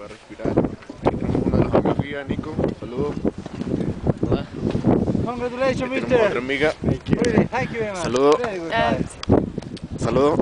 pueda respirar. Aquí tenemos una de las amigas guía, Nico. Saludos. Congratulations, mister. Otra amiga. Thank you. Thank you Saludos. Saludos.